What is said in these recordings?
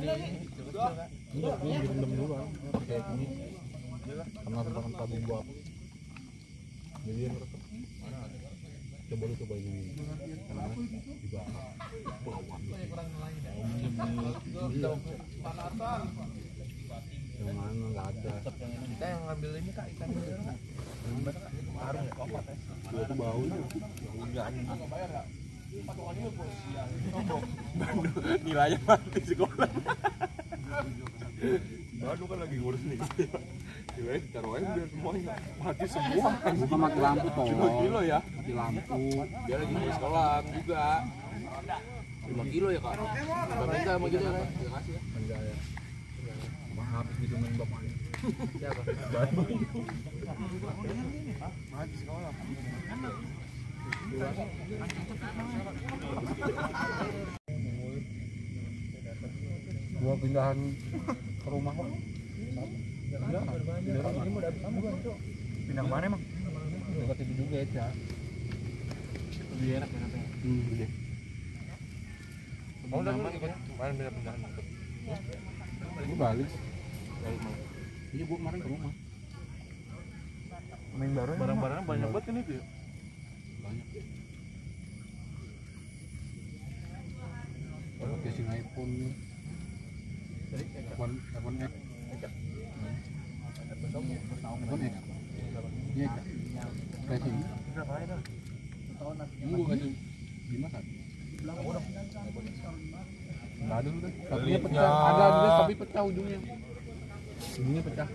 Enggak, dia direndam dulu kan. Pakai ini. Karena rempah-rempah bumbu apa. Jadi. Coba lu coba ini. Karena dibakar. Yang mana nggak ada. Kita yang ngambil ini kak ikan kak. Karung ya kopat ya. Bau. Baunya anjing. Nilainya mati sekolah. Baru kan lagi ngurus nih. Nilainya ditaruh aja biar semuanya. Mati semua. Bukan mati lampu kilo kilo ya. Mati lampu. dia lagi ngurus kolam juga. 5 kilo ya kak? Berapa kita sama gitu kan terima kasih ya. Ya. Habis gitu main bapaknya. Siapa? Gua pindahan ke rumah kok. Pindah ke mana emang? Dekat itu juga ya. Lebih enak ya. Hmm, iya. Mau udah ikut kemarin pindah pindahan. Gua balik. Mana? Iya, gua kemarin ke rumah. Main baru Barang-barangnya banyak banget kan itu ya? Banyak. Kalau casing iPhone iPhone iPhone X iPhone X Cak Casing Berapa itu? Ini kasih lima kan ada udah Sapinya pecah Ada ada tapi pecah ujungnya Ujungnya pecah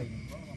like